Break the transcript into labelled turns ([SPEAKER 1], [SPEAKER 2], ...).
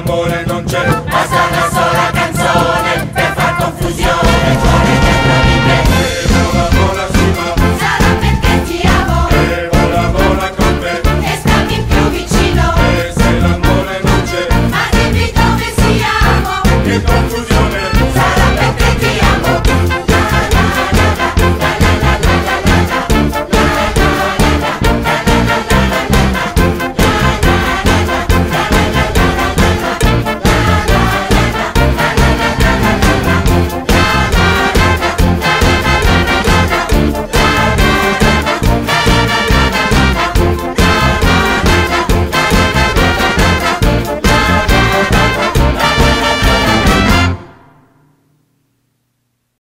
[SPEAKER 1] amor en